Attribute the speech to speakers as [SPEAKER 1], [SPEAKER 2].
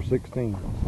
[SPEAKER 1] 416.